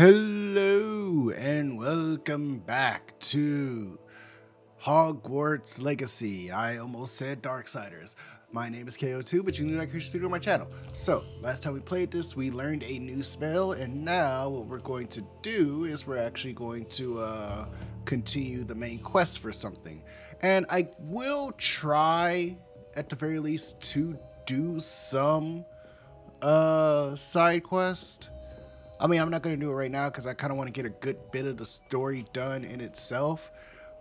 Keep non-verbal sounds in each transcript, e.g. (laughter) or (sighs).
Hello and welcome back to Hogwarts Legacy. I almost said Darksiders. My name is KO2, but you knew that Creature Studio on my channel. So, last time we played this, we learned a new spell, and now what we're going to do is we're actually going to uh, continue the main quest for something. And I will try, at the very least, to do some uh, side quest. I mean, I'm not going to do it right now because I kind of want to get a good bit of the story done in itself.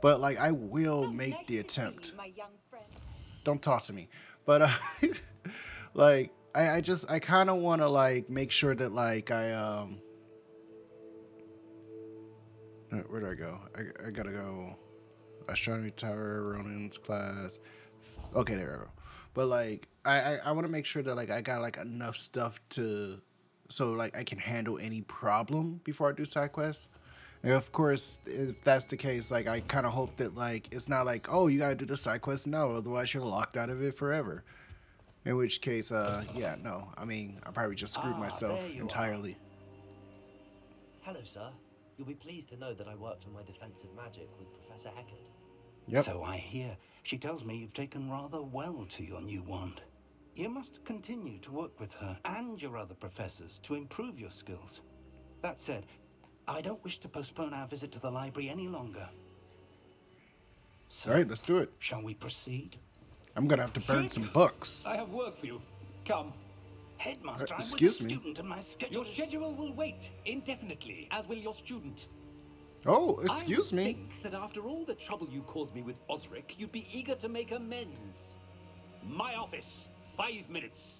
But, like, I will Oh, make nice the attempt. you, my young friend. don't talk to me. But uh (laughs) like i i just i kind of want to like make sure that like i um where do i go? I, I gotta go. Astronomy tower Ronen's class. Okay there we go. But like i i, I want to make sure that like i got like enough stuff to so like i can handle any problem before i do side quests and of course, if that's the case, like I kind of hope that like it's not like oh you gotta do the side quest now, otherwise you're locked out of it forever. In which case, uh, yeah, no, I mean I probably just screwed Ah, myself you are. entirely. Hello, sir. You'll be pleased to know that I worked on my defensive magic with Professor Hecat. Yep. So I hear. She tells me you've taken rather well to your new wand. You must continue to work with her and your other professors to improve your skills. That said, I don't wish to postpone our visit to the library any longer. So, All right, let's do it. shall we proceed? I'm gonna have to burn some books. I have work for you. Come. Headmaster, Uh, I'm excuse with me? student and my schedule. Your schedule will wait indefinitely, as will your student. Oh, excuse would me. think that after all the trouble you caused me with Osric, you'd be eager to make amends. My office. Five minutes.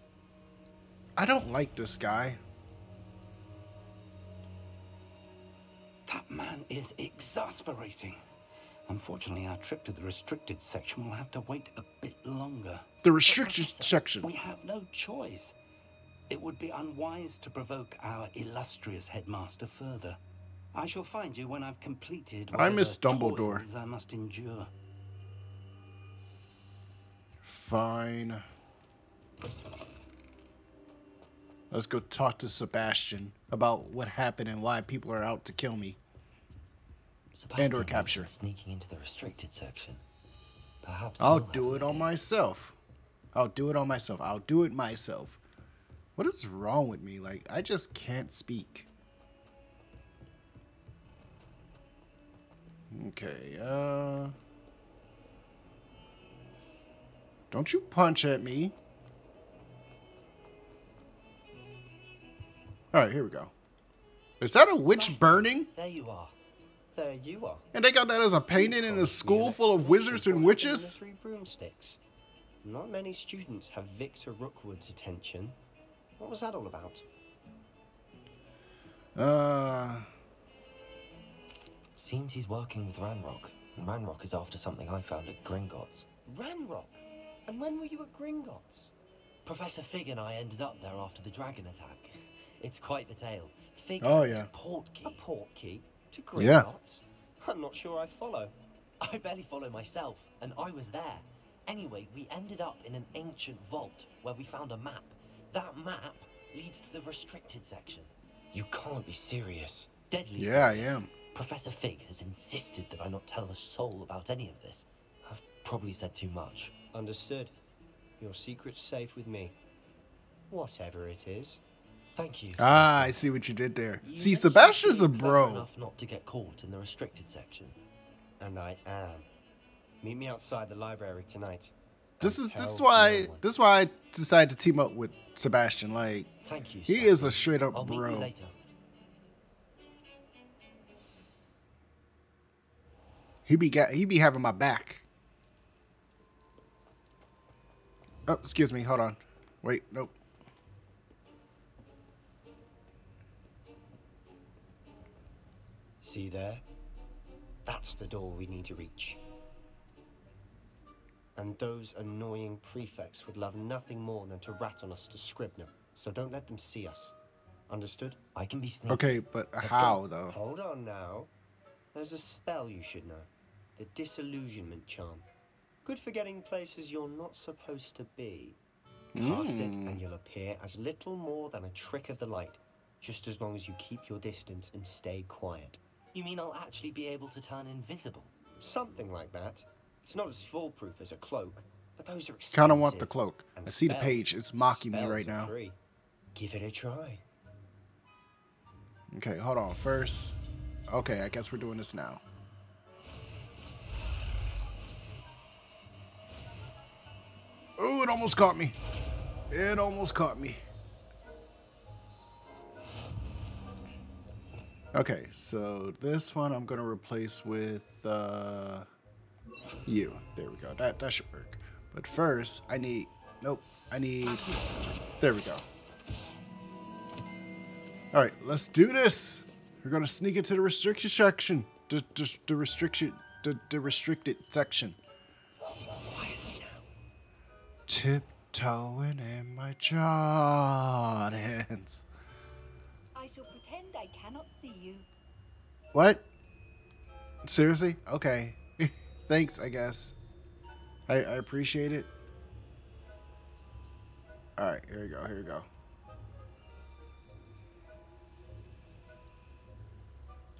I don't like this guy. That man is exasperating. Unfortunately, our trip to the restricted section will have to wait a bit longer. The restricted Professor, section. We have no choice. It would be unwise to provoke our illustrious headmaster further. I shall find you when I've completed I miss Dumbledore. I must endure. Fine. Let's go talk to Sebastian about what happened and why people are out to kill me. Sebastian or capture. Sneaking into the restricted section. Perhaps I'll do it on myself. I'll do it on myself. I'll do it myself. What is wrong with me? Like, I just can't speak. Okay, uh. Don't you punch at me. Alright, here we go. Is that a witch burning? There you are. There you are. And they got that as a painting in a school full of wizards and witches? Three broomsticks. Not many students have Victor Rookwood's attention. What was that all about? Uh. Seems he's working with Ranrock. And Ranrock is after something I found at Gringotts. Ranrock. And when were you at Gringotts? Professor Fig and I ended up there after the dragon attack. (laughs) It's quite the tale. Fig Oh, had this yeah. portkey. A portkey to Yeah. I'm not sure I follow. I barely follow myself, and I was there. Anyway, we ended up in an ancient vault where we found a map. That map leads to the restricted section. You can't be serious. Deadly Yeah, I am. Professor Fig has insisted that I not tell a soul about any of this. I've probably said too much. Understood. Your secret's safe with me. Whatever it is. Thank you. Ah, I see what you did there. You See, Sebastian's a bro. Enough not to get caught in the restricted section. And I am. Meet me outside the library tonight. This is this is why no this is why I decided to team up with Sebastian. Like Thank you. he is a straight up I'll meet you bro. later. He be got he be having my back. Oh, excuse me. Hold on. Wait, nope. See there? That's the door we need to reach. And those annoying prefects would love nothing more than to rat on us to Scribner. So don't let them see us. Understood? I can be sneaky. Okay, but Let's how go. though? Hold on now. There's a spell you should know. The disillusionment charm. Good for getting places you're not supposed to be. Cast it Mm. and you'll appear as little more than a trick of the light. just as long as you keep your distance and stay quiet. You mean I'll actually be able to turn invisible? Something like that. It's not as foolproof as a cloak, but those are expensive. Kind of want the cloak. and I see the page. It's mocking me right are now. free. Give it a try. Okay, hold on. First, okay, I guess we're doing this now. Oh, it almost caught me. It almost caught me. Okay, so this one I'm gonna replace with uh, you. There we go. That that should work. But first, I need. Nope. I need. There we go. All right, let's do this. We're gonna sneak into the restriction section. The the, the restriction the, the restricted section. Tiptoeing in my. I (laughs) shall pretend I cannot see you. What? Seriously? Okay. (laughs) Thanks, I guess. I, I appreciate it. Alright, here we go, here we go.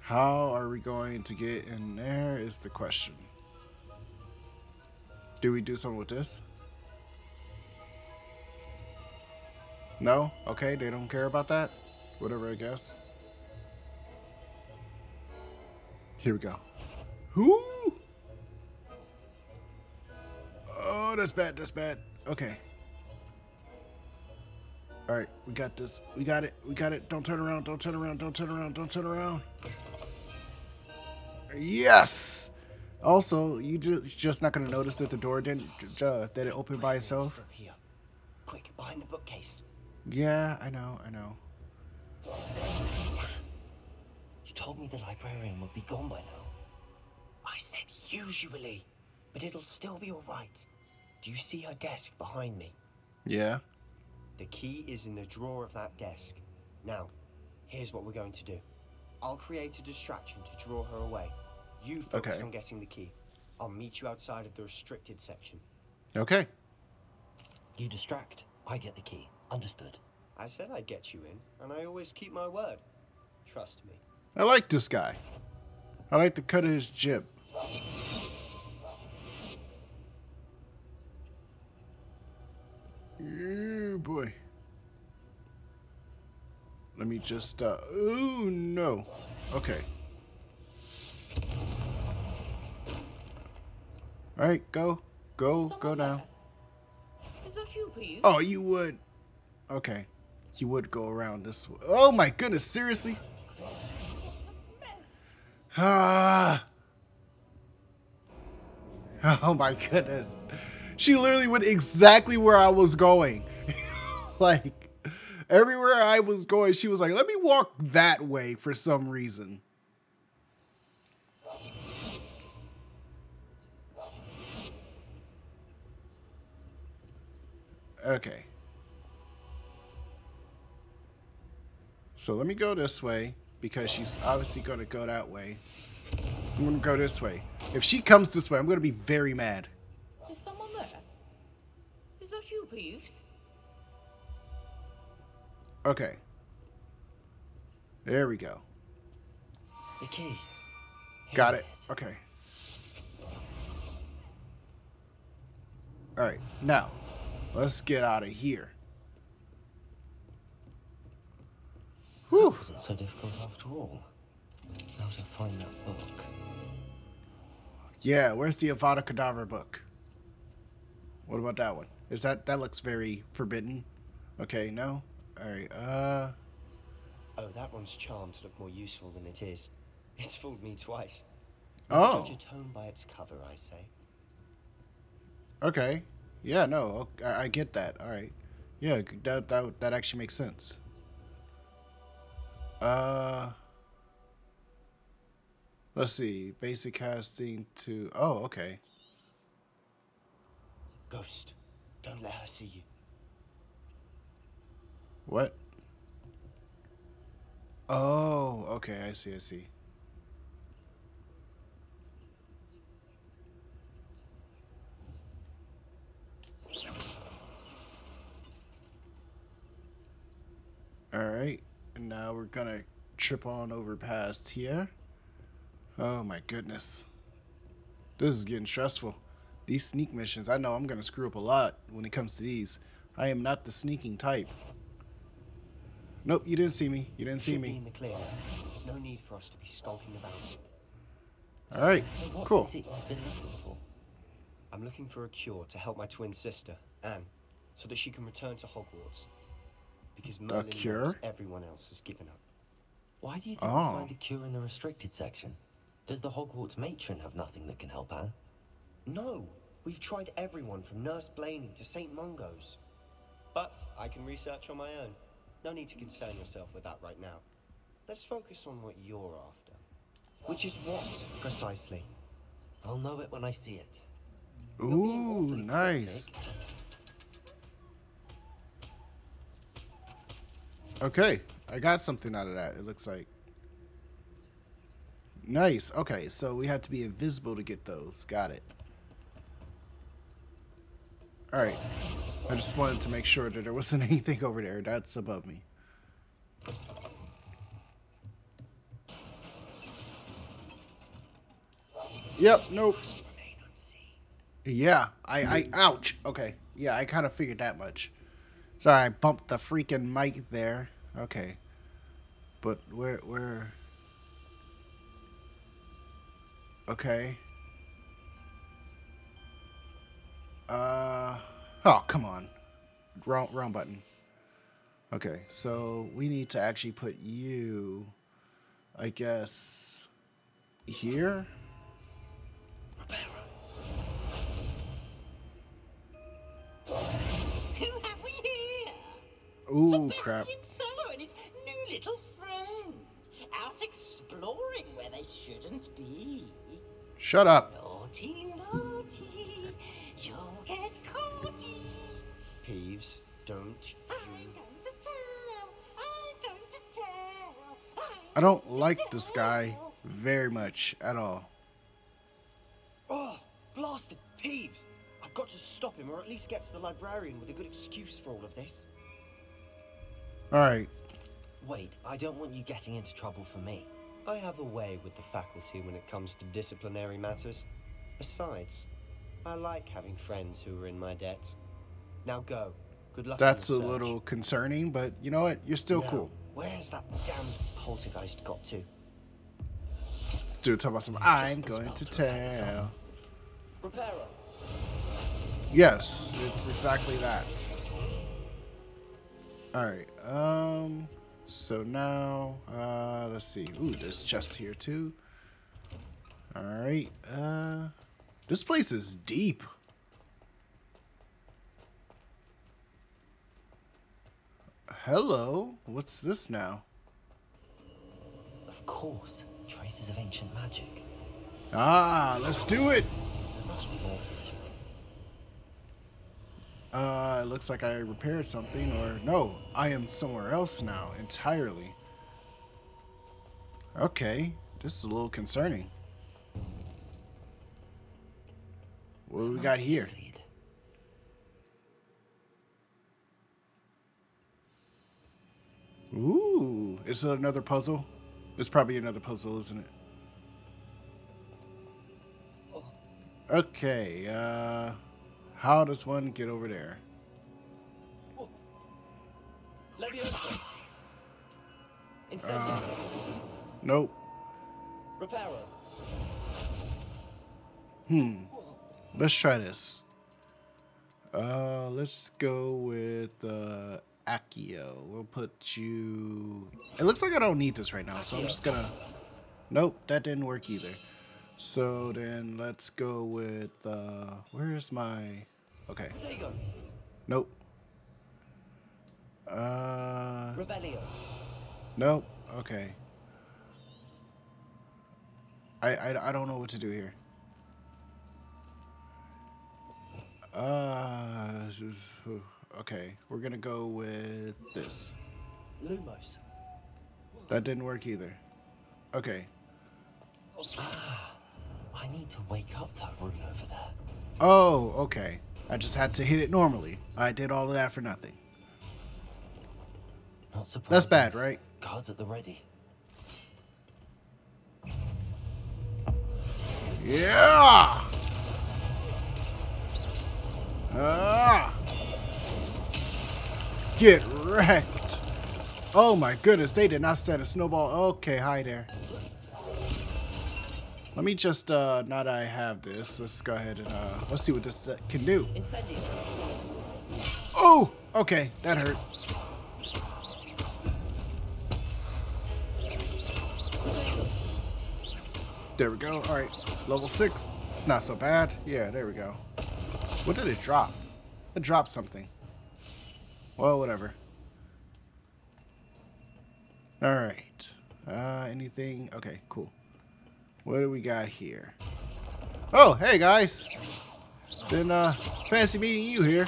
How are we going to get in there is the question. Do we do something with this? No? Okay, they don't care about that? Whatever, I guess. Here we go. Whoo! Oh, that's bad. That's bad. Okay. All right, we got this. We got it. We got it. Don't turn around. Don't turn around. Don't turn around. Don't turn around. Yes. Also, you ju- just not gonna notice that the door didn't uh, that it opened by itself. Quick, behind the bookcase. Yeah, I know. I know. You told me the librarian would be gone by now. I said usually, but it'll still be alright. Do you see her desk behind me? Yeah. The key is in the drawer of that desk. Now, here's what we're going to do. I'll create a distraction to draw her away. You focus Okay. on getting the key. I'll meet you outside of the restricted section. Okay. You distract. I get the key. Understood. I said I'd get you in, and I always keep my word. Trust me. I like this guy. I like the cut of his jib. Oh boy. Let me just, uh, oh no. Okay. Alright, go. Go, go now. Is that you, Peeves? Oh, you would. Okay. You would go around this way. Oh my goodness, seriously? Ah. (laughs) Oh my goodness. She literally went exactly where I was going. (laughs) like, everywhere I was going, she was like, let me walk that way for some reason. Okay. So let me go this way because she's obviously going to go that way. I'm going to go this way. If she comes this way, I'm going to be very mad. Is someone there? Is that you, Peeves? Okay. There we go. The key. Here Got it. Okay. All right. Now, let's get out of here. Whew. Wasn't so difficult after all. Now to find that book. Yeah, where's the Avada Kedavra book? What about that one? Is that that looks very forbidden? Okay, no. All right. Uh, Oh, that one's charmed to look more useful than it is. It's fooled me twice. Oh. Judge a tome by its cover, I say. okay. Yeah, no, I, I get that. All right. Yeah, that that that actually makes sense. Uh, let's see. Basic casting to. Oh, okay. Ghost, don't let her see you. What? Oh, okay. I see. I see. All right. And now we're gonna trip on over past here. Oh my goodness. This is getting stressful. These sneak missions, I know I'm gonna screw up a lot when it comes to these. I am not the sneaking type. Nope, you didn't see me. You didn't see me. in the clear. No need for us to be skulking about. Alright, what cool. is been for? I'm looking for a cure to help my twin sister, Anne, so that she can return to Hogwarts. Because Merlin knows cure? everyone else has given up. Why do you think Oh. we'll find a cure in the restricted section? Does the Hogwarts matron have nothing that can help Anne? No, we've tried everyone from Nurse Blaney to St. Mungo's. But I can research on my own. No need to concern yourself with that right now. Let's focus on what you're after. Which is what, precisely? I'll know it when I see it. Ooh, nice. cryptic. Okay, I got something out of that. It looks like. Nice. Okay, so we have to be invisible to get those. Got it. All right. I just wanted to make sure that there wasn't (laughs) anything over there. That's above me. Yep. Nope. Yeah. I. I. Ouch. Okay. Yeah. I kind of figured that much. Sorry, I bumped the freaking mic there. Okay. But where where Okay. Uh oh, come on. Wrong wrong button. Okay, so we need to actually put you I guess here. Ooh, crap. Sallow and his new little friend. Out exploring where they shouldn't be. Shut up. Naughty, naughty. You'll get caughty. Peeves, don't I'm going to tell. I'm going to tell. I'm I don't like this guy very much at all. Oh, blasted Peeves! I've got to stop him, or at least get to the librarian with a good excuse for all of this. All right. Wait, I don't want you getting into trouble for me. I have a way with the faculty when it comes to disciplinary matters. Besides, I like having friends who are in my debt. Now go. Good luck. That's a search. little concerning, but you know what? You're still Now, cool. Where's that damned poltergeist got to? Dude, talk about some. I'm going to tell. Reparo. Yes, it's exactly that. Alright, um, so now, uh, let's see. Ooh, there's chest here too. Alright, uh, this place is deep. Hello, what's this now? Of course, traces of ancient magic. Ah, let's do it! There must be more to this. Uh, it looks like I repaired something, or no, I am somewhere else now entirely. Okay, this is a little concerning. What do we got here? Ooh, is it another puzzle? It's probably another puzzle, isn't it? Okay, uh, how does one get over there? Incendio. Nope. Hmm. Let's try this. Uh, let's go with uh, Accio. We'll put you. It looks like I don't need this right now, so I'm just gonna. Nope, that didn't work either. So then let's go with. Uh, where's my? Okay. Nope. Uh, Revelio. nope. Okay. I, I I don't know what to do here. Uh, this is- okay. We're gonna go with this. Lumos. That didn't work either. Okay. I need to wake up that rune over there. Oh, okay. I just had to hit it normally. I did all of that for nothing. Not. That's bad, right? Guards at the ready. Yeah! Ah! Get wrecked! Oh my goodness, they did not stand a snowball. Okay, hi there. Let me just, uh, now that I have this, let's go ahead and, uh, let's see what this uh, can do. Oh! Okay, that hurt. There we go. Alright, level 6. It's not so bad. Yeah, there we go. What did it drop? It dropped something. Well, whatever. Alright. Uh, anything? Okay, cool. What do we got here? Oh, hey guys! Been, uh, fancy meeting you here.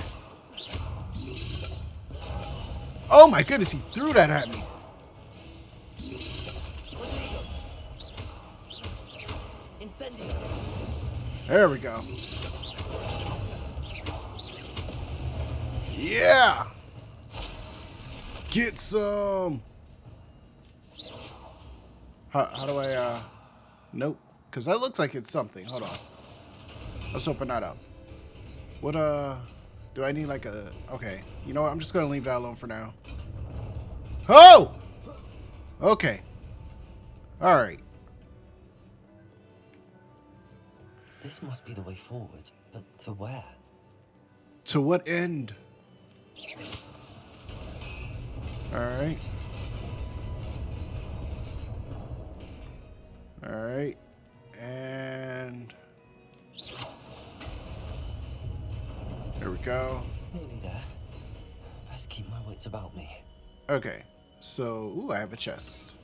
Oh my goodness, he threw that at me. There we go. Yeah! Get some! How, how do I, uh... Nope. Because that looks like it's something. Hold on. Let's open that up. What, uh... Do I need, like, a... Okay. You know what? I'm just going to leave that alone for now. Oh! Okay. Alright. This must be the way forward, but to where? To what end? Alright. Alright. And... There we go. Nearly there. Best keep my wits about me. Okay. So, ooh, I have a chest.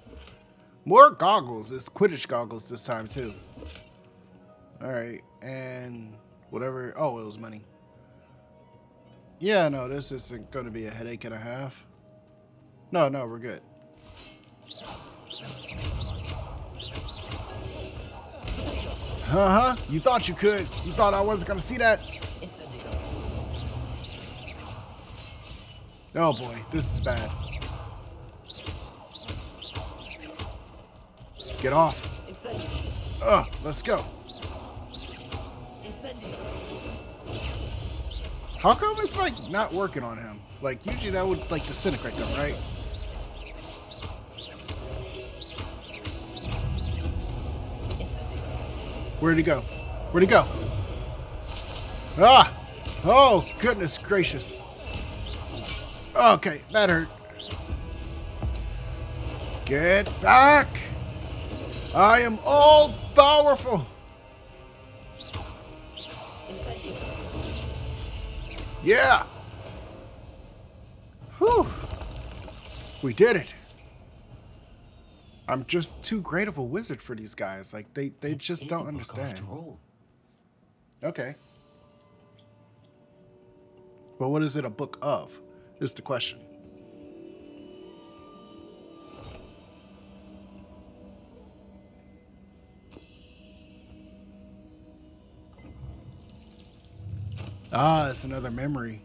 More goggles. It's Quidditch goggles this time, too. Alright. And whatever. Oh, it was money. Yeah, no, this isn't going to be a headache and a half. No, no, we're good. Uh-huh. You thought you could. You thought I wasn't going to see that? Oh boy, this is bad. Get off. Ugh, let's go. How come it's like not working on him? Like usually that would like disintegrate them, right? Where'd he go? Where'd he go? Ah! Oh, goodness gracious. Okay, that hurt. Get back! I am all powerful! Yeah! Whew! We did it! I'm just too great of a wizard for these guys. Like, they, they It just don't understand. Okay. But what is it a book of? Is the question. Ah, it's another memory.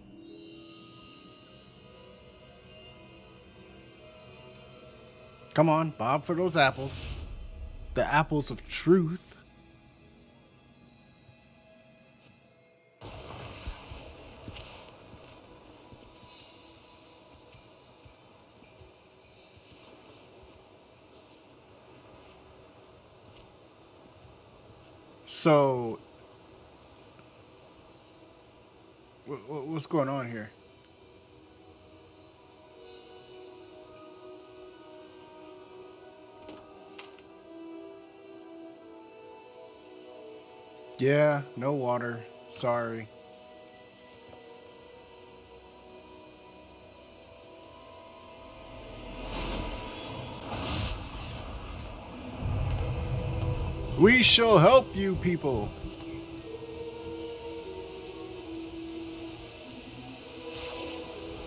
Come on, Bob for those apples. The apples of truth. So, wh- wh- what's going on here? Yeah, no water. Sorry. We shall help you people.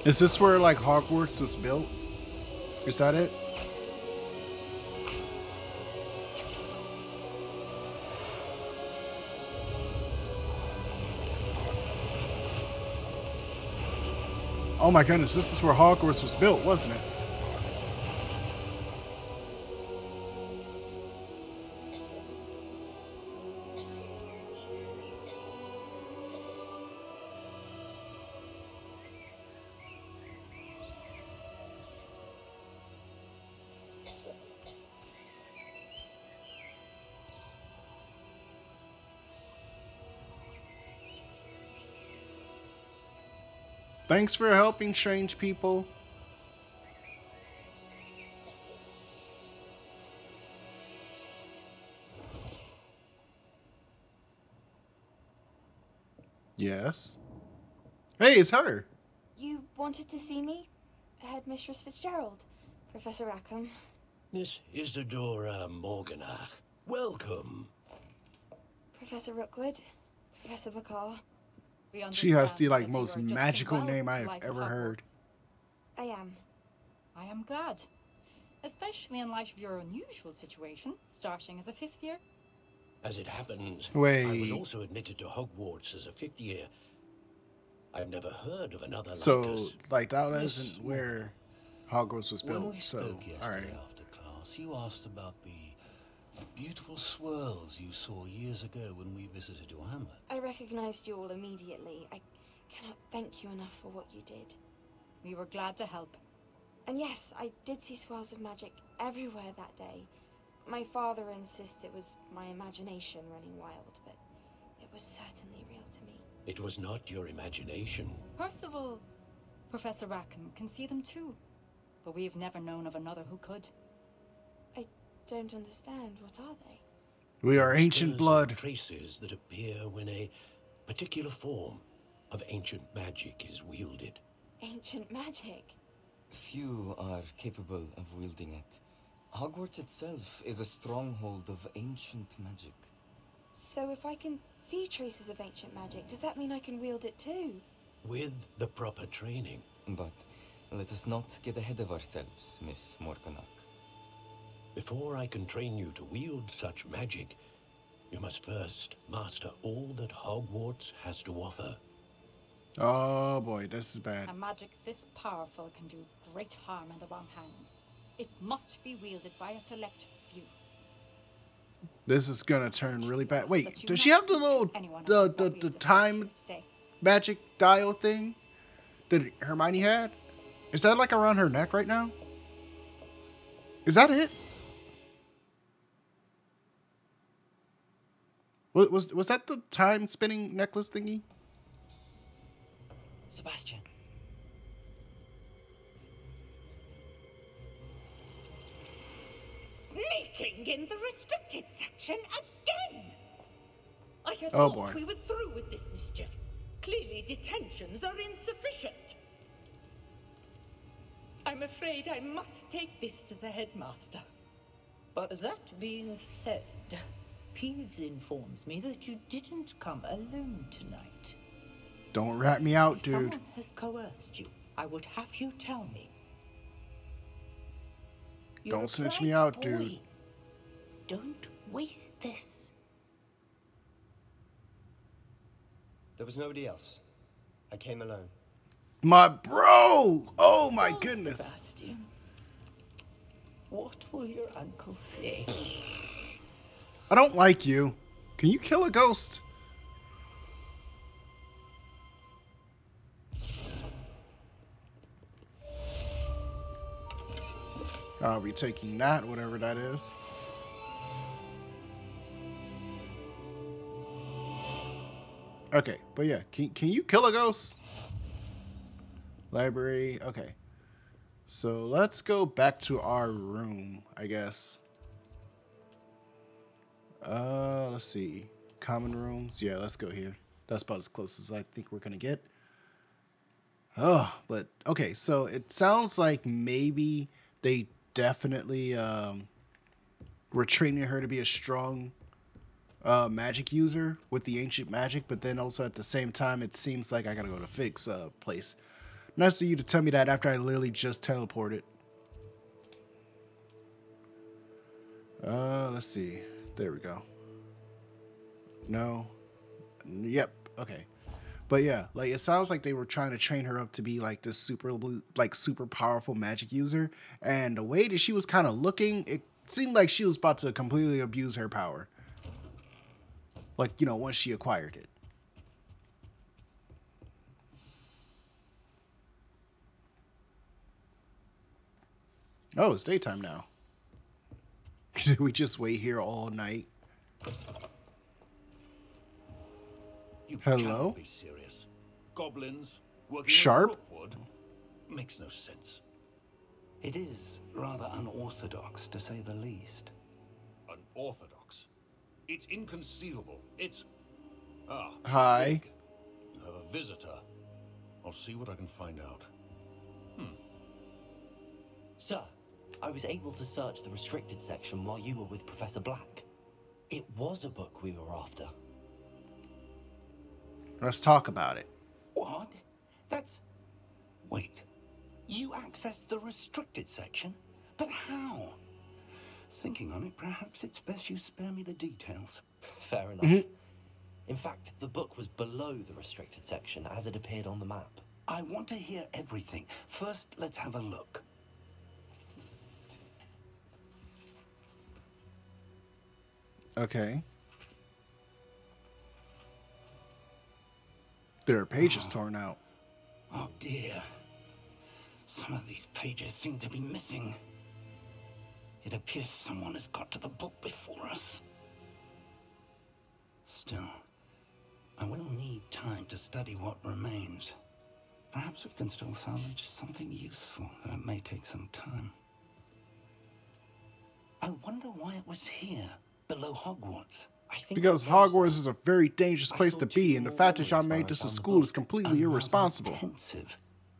Is this where like Hogwarts was built? Is that it? Oh my goodness, this is where Hogwarts was built, wasn't it? Thanks for helping strange people. Yes. Hey, it's her. You wanted to see me? Headmistress Fitzgerald. Professor Rackham. Miss Isidora Morganach, welcome. Professor Rookwood. Professor Bakar. We She has the like most magical well name I've ever Hogwarts. heard. I am. I am glad. Especially in light of your unusual situation, starting as a fifth year. As it happens, I was also admitted to Hogwarts as a fifth year. I've never heard of another like So, us. like, that Miss isn't where Hogwarts was When built. we So, spoke yesterday alright. after class, you asked about the beautiful swirls you saw years ago when we visited your hamlet. I recognized you all immediately. I cannot thank you enough for what you did. We were glad to help. And yes, I did see swirls of magic everywhere that day. My father insists it was my imagination running wild, but it was certainly real to me. It was not your imagination. Percival, Professor Rackham can see them too. But we have never known of another who could. I don't understand. What are they? We are ancient blood. Traces that appear when a particular form of ancient magic is wielded. Ancient magic. Few are capable of wielding it. Hogwarts itself is a stronghold of ancient magic. So if I can see traces of ancient magic, does that mean I can wield it too? With the proper training. But let us not get ahead of ourselves, Miss Morganach. Before I can train you to wield such magic, you must first master all that Hogwarts has to offer. Oh boy, this is bad. A magic this powerful can do great harm in the wrong hands. It must be wielded by a select few. This is gonna turn really bad. Wait, does she have the teach little anyone the the, the time magic dial thing that Hermione had? Is that like around her neck right now? Is that it? Was was, was that the time spinning necklace thingy? Sebastian. Sneaking in the restricted section again! I had Oh, thought boy. we were through with this mischief. Clearly, detentions are insufficient. I'm afraid I must take this to the headmaster. But that being said, Peeves informs me that you didn't come alone tonight. Don't rat me out, if dude. someone has coerced you, I would have you tell me. You're Don't snitch me bright out, dude. Don't waste this. There was nobody else. I came alone. My bro! Oh my goodness. Sebastian, what will your uncle say? I don't like you. Can you kill a ghost? I'll be taking that, whatever that is. Okay, but yeah, can, can you kill a ghost? Library, okay. So let's go back to our room, I guess. Uh, let's see. Common rooms. Yeah, let's go here. That's about as close as I think we're gonna get. Oh, but okay. So it sounds like maybe they definitely um were training her to be a strong uh magic user with the ancient magic, but then also at the same time, it seems like I gotta go to fix uh place. Nice of you to tell me that after I literally just teleported. Uh, let's see. There we go. No. Yep. Okay. But yeah, like it sounds like they were trying to train her up to be like this super like super powerful magic user, and the way that she was kind of looking, it seemed like she was about to completely abuse her power. Like you know, once she acquired it. Oh, it's daytime now. Did we just wait here all night? You Hello? be serious. Goblins, Working Sharp? with Rookwood makes no sense. It is rather unorthodox, to say the least. Unorthodox. It's inconceivable. It's. Ah. Hi. You have a visitor. I'll see what I can find out. Hmm. Sir, I was able to search the restricted section while you were with Professor Black. It was a book we were after. Let's talk about it. What? That's. Wait. You accessed the restricted section? But how? Thinking on it, perhaps it's best you spare me the details. Fair enough. Mm-hmm. In fact, the book was below the restricted section as it appeared on the map. I want to hear everything. First, let's have a look. Okay. There are pages (gasps) torn out. Oh dear. Some of these pages seem to be missing. It appears someone has got to the book before us. Still, I will need time to study what remains. Perhaps we can still salvage something useful, though it may take some time. I wonder why it was here, below Hogwarts. I think Because Hogwarts is a very dangerous place to be, and the fact that y'all made this a school is completely irresponsible. Pensieve.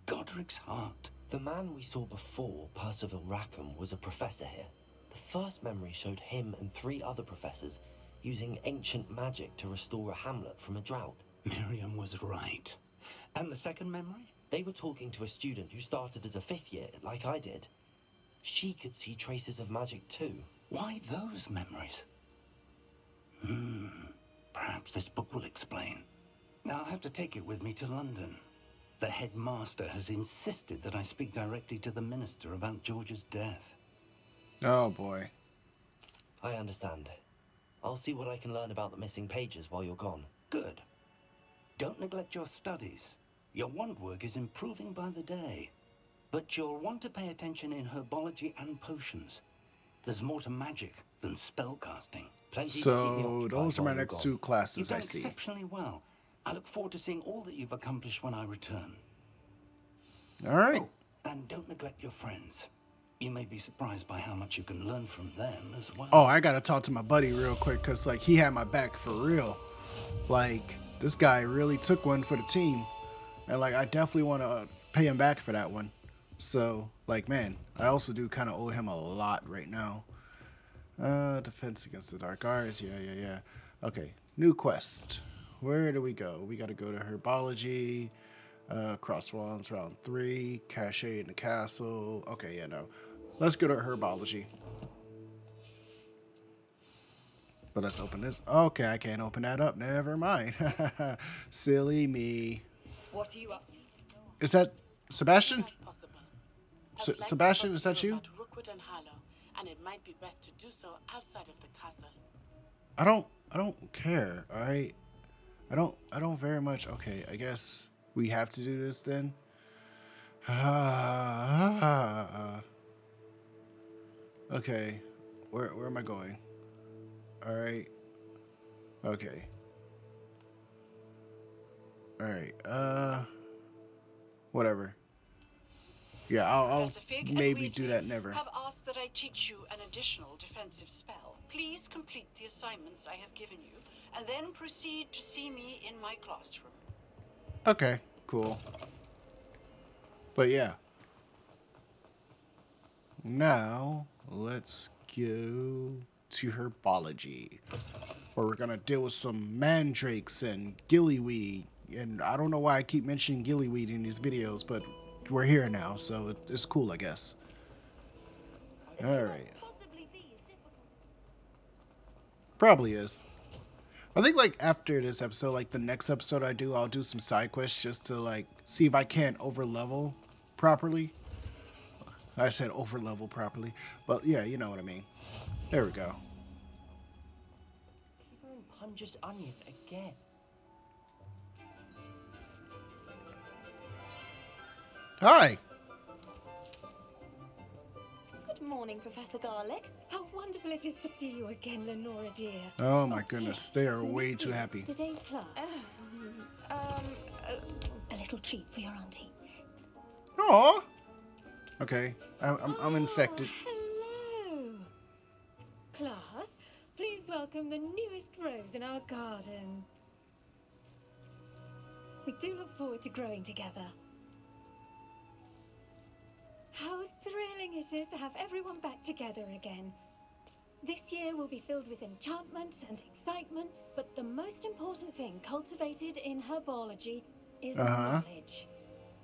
Godric's heart. The man we saw before, Percival Rackham, was a professor here. The first memory showed him and three other professors using ancient magic to restore a hamlet from a drought. Miriam was right. And the second memory? They were talking to a student who started as a fifth year, like I did. She could see traces of magic too. Why those memories? Hmm. Perhaps this book will explain. Now I'll have to take it with me to London. The headmaster has insisted that I speak directly to the minister about George's death. Oh boy. I understand. I'll see what I can learn about the missing pages while you're gone. Good. Don't neglect your studies. Your wand work is improving by the day. But you'll want to pay attention in herbology and potions. There's more to magic than spellcasting. Plenty to keep me So those are my next two classes I see. exceptionally well. I look forward to seeing all that you've accomplished when I return. All right. Oh, and don't neglect your friends. You may be surprised by how much you can learn from them as well. Oh, I gotta talk to my buddy real quick, cause like he had my back for real. Like this guy really took one for the team, and like I definitely want to pay him back for that one. So like, man, I also do kind of owe him a lot right now. Uh, defense against the dark arts. Yeah, yeah, yeah. Okay, new quest. Where do we go? We got to go to herbology. Uh, cross wands round three. Cache in the castle. Okay, yeah, no. Let's go to herbology. But let's open this. Okay, I can't open that up. Never mind. (laughs) Silly me. What are you up to? Is that Sebastian? As. Se- I'd like to Sebastian, is that you? And it might be best to do so outside of the castle. I don't. I don't care. All right. I don't. I don't very much. Okay. I guess we have to do this then. (sighs) okay. Where Where am I going? All right. Okay. All right. Uh. Whatever. Yeah, I'll, I'll maybe do that. Never. Have asked that I teach you an additional defensive spell. Please complete the assignments I have given you, and then proceed to see me in my classroom. Okay, cool. But yeah. Now, let's go to herbology. Where we're gonna deal with some mandrakes and gillyweed. And I don't know why I keep mentioning gillyweed in these videos, but we're here now, so it, it's cool, I guess. Alright. Probably is. I think like after this episode, like the next episode I do, I'll do some side quests just to like see if I can't over level properly. I said over level properly, but yeah, you know what I mean. There we go. Onion again. Hi. Good morning, Professor Garlick. How wonderful it is to see you again, Lenora dear. Oh my goodness, they are way too happy. Today's class. Um, uh, Elizabeth, little treat for your auntie. Oh. Okay, I, I'm I'm infected. Hello! Class, please welcome the newest rose in our garden. We do look forward to growing together. How thrilling it is to have everyone back together again. This year will be filled with enchantment and excitement, but the most important thing cultivated in herbology is Uh-huh. knowledge.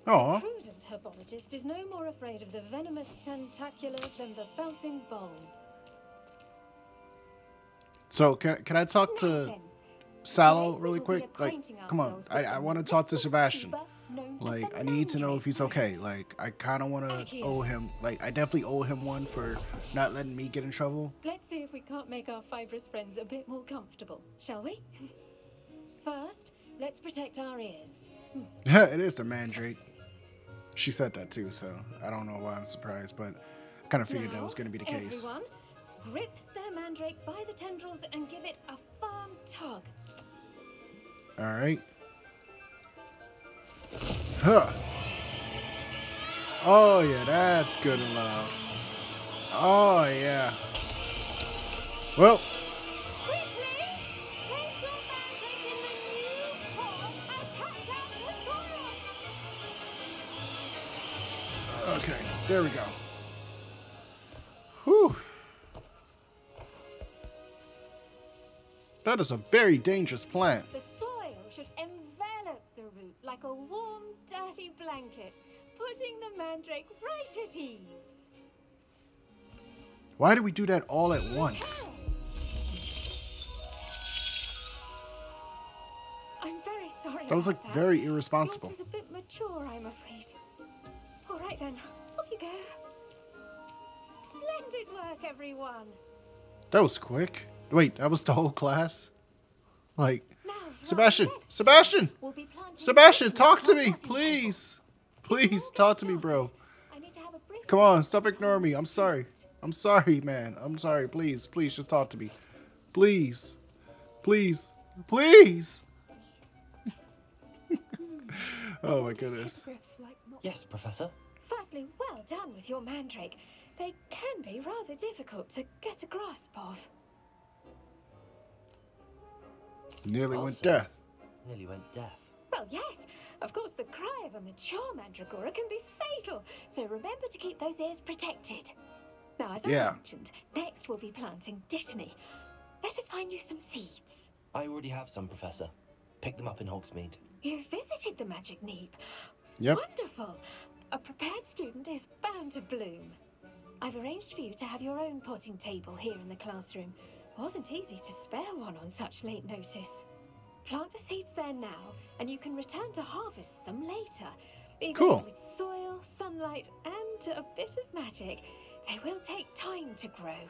Aw. A prudent herbologist is no more afraid of the venomous Tentacula than the bouncing bone. So can can I talk to Sallow really quick? Like, come on, I I want to talk to Sebastian. Like, I need to know if he's okay. Like, I kind of want to owe him. Like, I definitely owe him one for not letting me get in trouble. Let's see if we can't make our fibrous friends a bit more comfortable, shall we? (laughs) First, let's protect our ears. (laughs) it is the mandrake. She said that too, so I don't know why I'm surprised, but I kind of figured that was going to be the case. Everyone, grip their mandrake by the tendrils and give it a firm tug. All right. Huh. Oh yeah, that's good and loud. Oh yeah. Well, okay, there we go. Whew. That is a very dangerous plant. The soil should envelop the root like a warm, blanket, putting the mandrake right at ease. Why do we do that all at once? I'm very sorry. That was like about very Yours irresponsible. was a bit mature, I'm afraid. All right then, off you go. Splendid work, everyone. That was quick. Wait, that was the whole class? Like, Sebastian, Sebastian, Sebastian, talk to me, please. Please, talk to me, bro. Come on, stop ignoring me. I'm sorry. I'm sorry, man. I'm sorry. Please, please, just talk to me. Please. Please. Please. (laughs) oh my goodness. Yes, Professor. Firstly, well done with your mandrake. They can be rather difficult to get a grasp of. Nearly Well went said. deaf. Nearly went deaf. Well, yes, of course, the cry of a mature mandragora can be fatal, so remember to keep those ears protected. Now, as Yeah. I mentioned, next we'll be planting dittany. Let us find you some seeds. I already have some, Professor. Pick them up in Hogsmeade. You visited the Magic Neep. Yep. Wonderful. A prepared student is bound to bloom. I've arranged for you to have your own potting table here in the classroom. Wasn't easy to spare one on such late notice. Plant the seeds there now, and you can return to harvest them later. Even Cool. With soil, sunlight, and a bit of magic, they will take time to grow.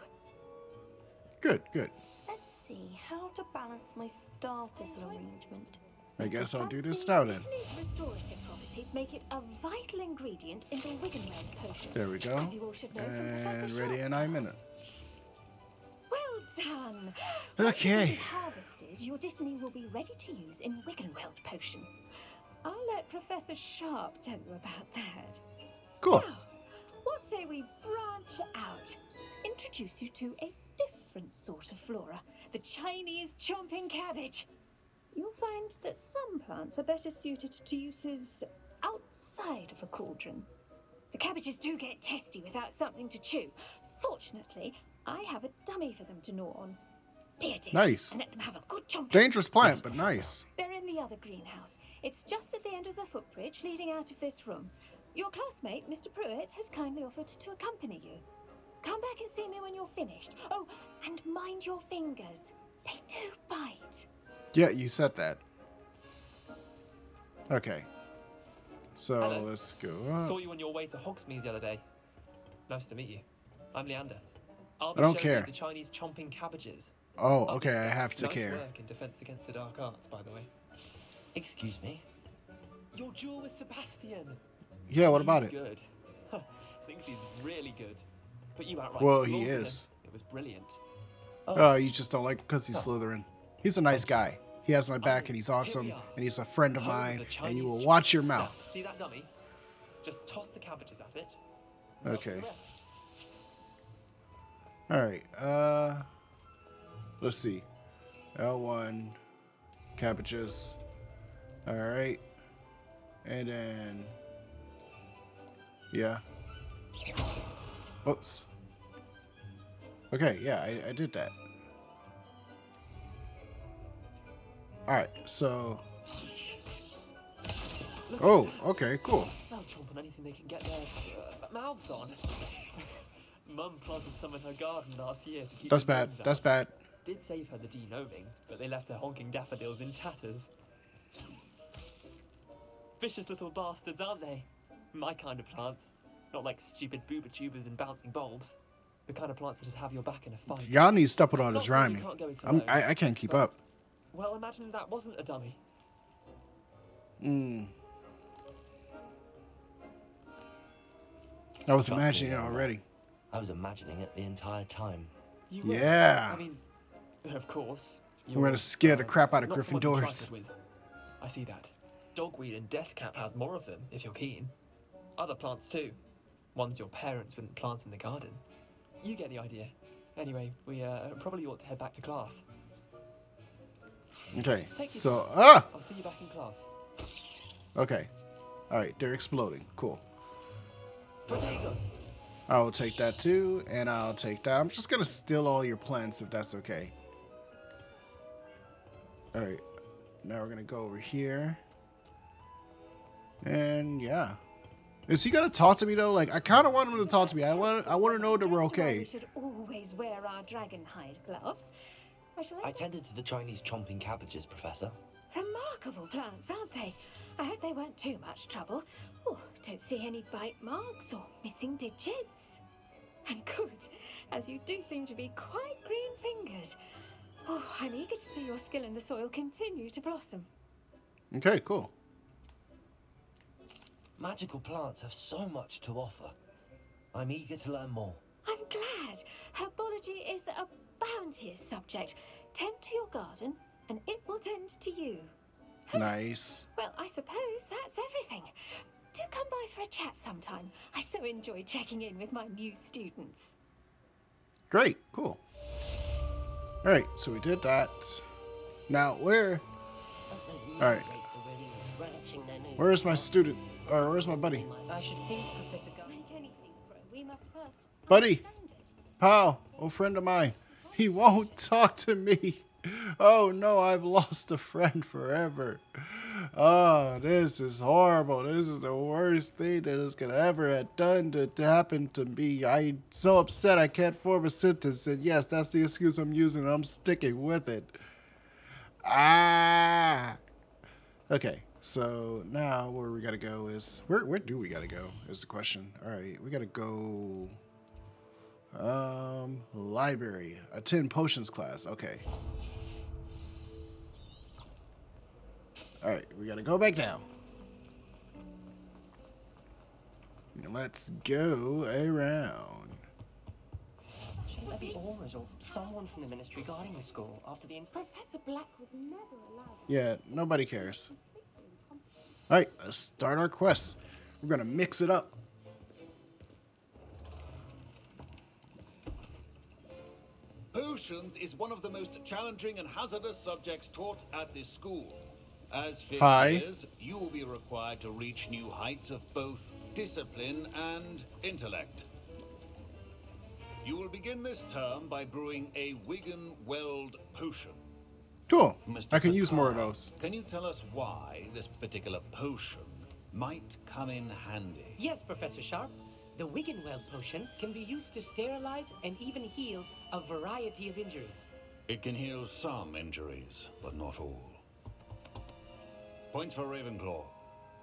Good, good. Let's see how to balance my star thistle arrangement. I guess I'll do this now then. Restorative properties make it a vital ingredient in the Wiggenweld potion. There we go. As you all should know from And ready in nine minutes. Well done! Okay. Harvested, your Dittany will be ready to use in Wiggenweld potion. I'll let Professor Sharp tell you about that. Cool. Now, what say we branch out? Introduce you to a different sort of flora, the Chinese chomping cabbage. You'll find that some plants are better suited to uses outside of a cauldron. The cabbages do get testy without something to chew. Fortunately, I have a dummy for them to gnaw on. Be a Nice. and let them have a good chomp. Dangerous plant, but nice. They're in the other greenhouse. It's just at the end of the footbridge leading out of this room. Your classmate, Mr. Prewett, has kindly offered to accompany you. Come back and see me when you're finished. Oh, and mind your fingers. They do bite. Yeah, you said that. Okay. So Hello. let's go up. Saw you on your way to Hogsmeade the other day. Nice to meet you. I'm Leander. I'll be I don't care. the Chinese chomping cabbages. Oh, okay, I have to nice care. work in Defense Against the Dark Arts, by the way. Excuse me? Your duel with Sebastian. Yeah, what about He's it? good. (laughs) Thinks he's really good. But you outright Well, he slaughtered him. is. It was brilliant. Uh, oh, you just don't like because he's Slytherin. He's a nice guy. He has my oh, back, and he's awesome, and he's a friend of mine, and you will watch your mouth. See that dummy? Just toss the cabbages at it. Okay. All right. Uh, let's see. L1, cabbages. All right. And then, yeah. Whoops. Okay, yeah, I, I did that. Alright, so... Oh, okay, cool. They'll chomp on anything they can get their uh, mouths on. (laughs) Mum planted some in her garden last year to keep That's bad, that's bad. Did save her the de-gnoming, but they left her honking daffodils in tatters. Vicious little bastards, aren't they? My kind of plants. Not like stupid Bubotubers and bouncing bulbs. The kind of plants that just have your back in a fight. Y'all need to stop with all this rhyming. can't I, I can't keep but- up. Well, imagine that wasn't a dummy. Mm. I was imagining it already. I was imagining it the entire time. You were. Yeah. I mean, of course. I'm gonna scare the crap out of not someone to Gryffindors. I see that. Dogweed and Deathcap has more of them, if you're keen. Other plants too. Ones your parents wouldn't plant in the garden. You get the idea. Anyway, we uh, probably ought to head back to class. Okay, Take so, time. ah! I'll see you back in class. Okay. Alright, they're exploding. Cool. Protego. I'll take that too, and I'll take that. I'm just gonna steal all your plants if that's okay. Alright. Now we're gonna go over here. And yeah. Is he gonna talk to me though? Like I kinda want him to talk to me. I want I wanna know that we're okay. We okay. should always wear our dragon hide gloves. I shall I tended to the Chinese chomping cabbages, Professor. Remarkable plants, aren't they? I hope they weren't too much trouble. Oh, don't see any bite marks or missing digits. And good, as you do seem to be quite green-fingered. Oh, I'm eager to see your skill in the soil continue to blossom. Okay, cool. Magical plants have so much to offer. I'm eager to learn more. I'm glad. Herbology is a bounteous subject. Tend to your garden, and it will tend to you. Nice. Well, I suppose that's everything. Do come by for a chat sometime. I so enjoy checking in with my new students. Great, cool. Alright, so we did that. Now where Alright. Where's my student? Or where's my buddy? I should think, Professor Guy. We must first. Buddy! Pal, old friend of mine. He won't (laughs) talk to me. Oh no, I've lost a friend forever. Oh, this is horrible. This is the worst thing that is gonna ever have done to, to happen to me. I'm so upset I can't form a sentence, and yes, that's the excuse I'm using, I'm sticking with it. Ah. Okay, so now where we gotta go is where where do we gotta go is the question. Alright, we gotta go um library. Attend potions class. Okay. Alright, we gotta go back down. Let's go around. Shouldn't there be Aurors or someone from the ministry guarding the school after the incident? Professor Black would never allow. Yeah, nobody cares. Alright, let's start our quest. We're gonna mix it up. Potions is one of the most challenging and hazardous subjects taught at this school. As fifth Hi. years, you will be required to reach new heights of both discipline and intellect. You will begin this term by brewing a Wigan Weld potion. Cool. Mr. I can use more of those. Can you tell us why this particular potion might come in handy? Yes, Professor Sharp. The Wiggenweld potion can be used to sterilize and even heal a variety of injuries. It can heal some injuries, but not all. Points for Ravenclaw.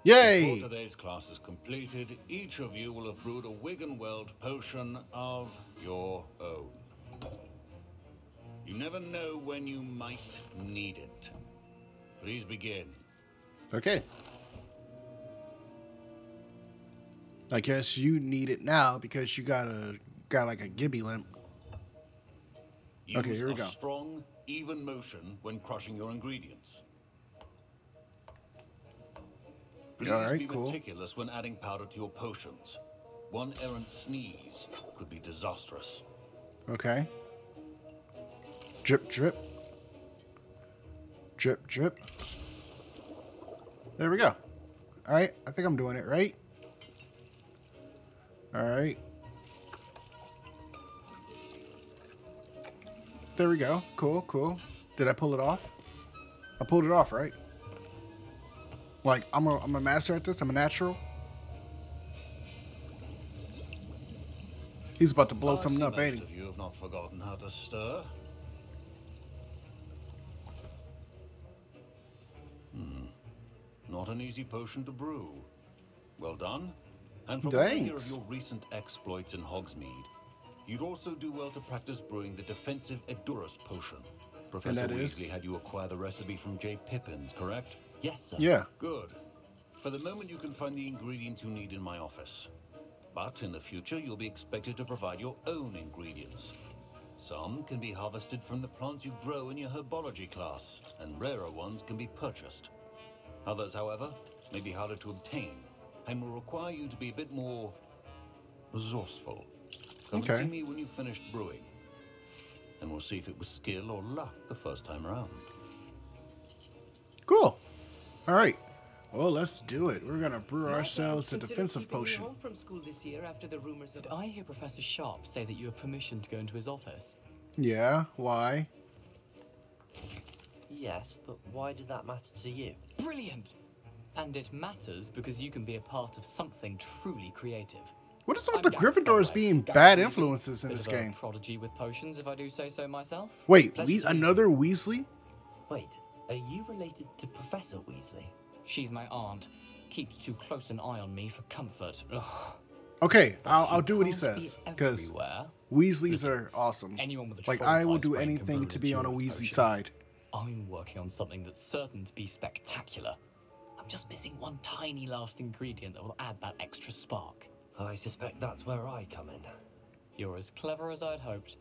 Yay! Before today's class is completed, each of you will have brewed a Wiggenweld potion of your own. You never know when you might need it. Please begin. Okay. I guess you need it now because you got a got like a gibby limp. Use Okay, here we a go. strong, even motion when crushing your ingredients. Please Alright, be cool. meticulous when adding powder to your potions. One errant sneeze could be disastrous. Okay. Drip, drip. Drip, drip. There we go. Alright, I think I'm doing it right. Alright. There we go. Cool, cool. Did I pull it off? I pulled it off, right? Like, I'm a, I'm a master at this? I'm a natural? He's about to blow something up, ain't he? you have not forgotten how to stir. Hmm. Not an easy potion to brew. Well done. And from I of your recent exploits in Hogsmeade, you'd also do well to practice brewing the defensive Edurus potion. Professor? Weasley had you acquire the recipe from J. Pippins, correct? Yes, sir. Yeah. Good. For the moment, you can find the ingredients you need in my office. But in the future, you'll be expected to provide your own ingredients. Some can be harvested from the plants you grow in your herbology class, and rarer ones can be purchased. Others, however, may be harder to obtain, and will require you to be a bit more resourceful. Come Okay. and see me when you've finished brewing, and we'll see if it was skill or luck the first time around. Cool. All right. Well, let's do it. We're gonna brew ourselves a defensive potion. home from school this year after the rumors of Did I hear Professor Sharp say that you have permission to go into his office? Yeah. Why? Yes, but why does that matter to you? Brilliant! And it matters because you can be a part of something truly creative. What is up with the Gryffindors being Gareth bad Weasley, influences in bit this of a game? Prodigy with potions, if I do say so myself. Wait, Pleasure we to meet you. another Weasley? Wait, are you related to Professor Weasley? She's my aunt. Keeps too close an eye on me for comfort. Ugh. Okay, I'll, I'll do what he says because. Weasleys are awesome. Anyone with a Like I will do anything to be on a Weasley potion. side. I'm working on something that's certain to be spectacular. I'm just missing one tiny last ingredient that will add that extra spark. I suspect that's where I come in. You're as clever as I'd hoped.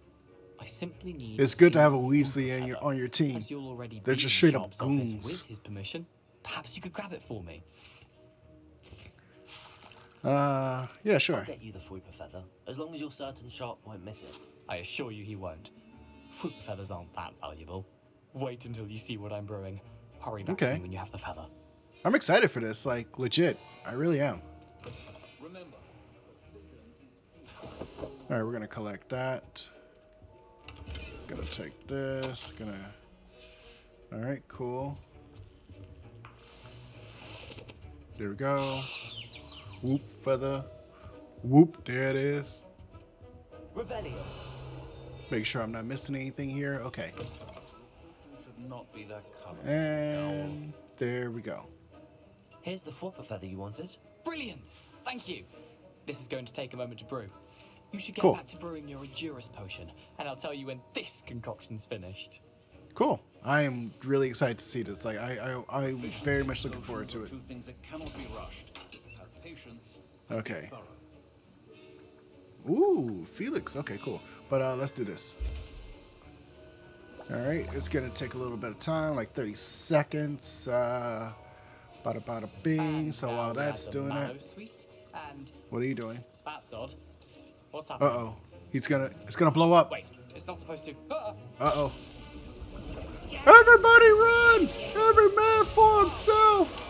I simply need. It's good to have a single Weasley fruit in your on your team. Already They're just straight up Sharp's goons. With his permission, perhaps you could grab it for me. Uh, yeah, I'll sure. get you the Fwooper feather, as long as you're certain Sharp won't miss it. I assure you he won't. Fruit feathers aren't that valuable. Wait until you see what I'm brewing. Hurry back to me when you have the feather. I'm excited for this. Like legit, I really am. Remember, All right, we're gonna collect that. Gonna take this. Gonna. All right, cool. There we go. Whoop feather. Whoop. There it is. Revelio. Make sure I'm not missing anything here. Okay. should not be that color. And there we go. Here's the Fwooper feather you wanted. Brilliant! Thank you. This is going to take a moment to brew. You should get Cool. back to brewing your Edurus potion, and I'll tell you when this concoction's finished. Cool. I am really excited to see this. Like I, I, I'm very much looking forward to it. Two things that cannot be rushed. Have patience. Okay. Ooh, Felix. Okay, cool. But uh, let's do this. All right, it's gonna take a little bit of time, like 30 seconds. Uh, bada bada bing. So while that's doing mallow that, sweet, and what are you doing? that's odd. What's Uh-oh. he's gonna, it's gonna blow up. Wait, it's not supposed to. Ah! Uh oh. Everybody run! Every man for himself!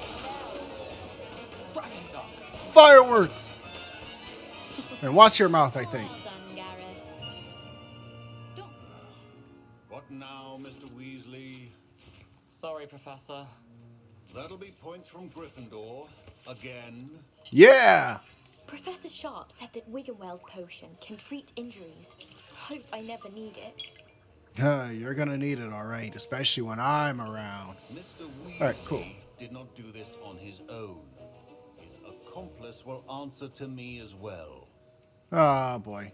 Fireworks! And watch your mouth, I think. What now, Mr. Weasley? Sorry, Professor. That'll be points from Gryffindor. Again. Yeah! Professor Sharp said that Wiggenweld potion can treat injuries. Hope I never need it. Uh, you're gonna need it, alright, especially when I'm around. Mr. Weasley Alright, cool. did not do this on his own. His accomplice will answer to me as well. Oh boy.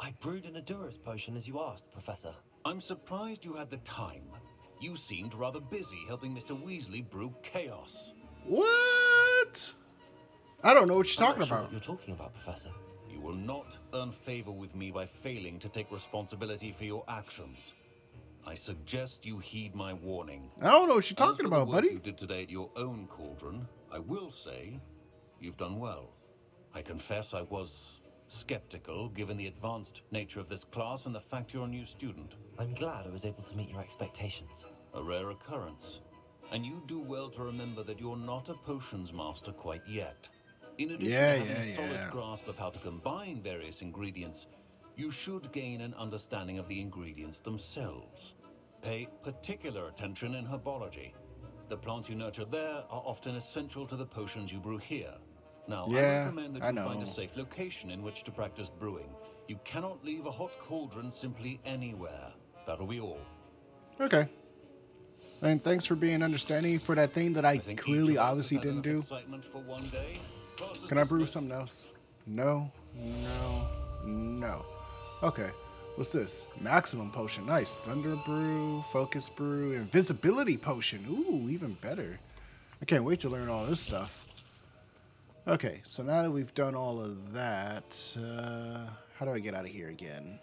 I brewed an Edurus potion as you asked, Professor. I'm surprised you had the time. You seemed rather busy helping Mr. Weasley brew chaos. What? I don't know what you're I'm talking not sure about. What you're talking about, Professor. You will not earn favor with me by failing to take responsibility for your actions. I suggest you heed my warning. I don't know what you're As talking the about, work buddy. You did today at your own cauldron. I will say, you've done well. I confess I was skeptical, given the advanced nature of this class and the fact you're a new student. I'm glad I was able to meet your expectations. A rare occurrence. And you do well to remember that you're not a potions master quite yet. In addition Yeah, to having yeah, a solid yeah. grasp of how to combine various ingredients, you should gain an understanding of the ingredients themselves. Pay particular attention in herbology. The plants you nurture there are often essential to the potions you brew here. Now, I recommend that I you find a safe location in which to practice brewing. You cannot leave a hot cauldron simply anywhere. That'll be all. Okay. And thanks for being understanding for that thing that I, each clearly of us has obviously didn't do. Can I brew something else? No, no, no. Okay. What's this? Maxima potion. Nice. Thunder brew, focus brew, invisibility potion. Ooh, even better. I can't wait to learn all this stuff. Okay, so now that we've done all of that, uh, how do I get out of here again?